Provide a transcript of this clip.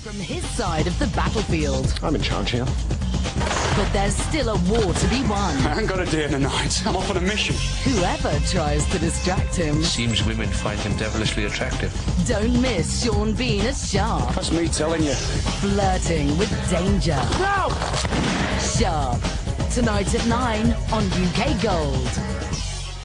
from his side of the battlefield. I'm in charge here. But there's still a war to be won. I haven't got a day in the night. I'm off on a mission. Whoever tries to distract him. Seems women find him devilishly attractive. Don't miss Sean Bean as Sharpe. That's me telling you. Flirting with danger. No! Sharpe. Tonight at 9 on UK Gold.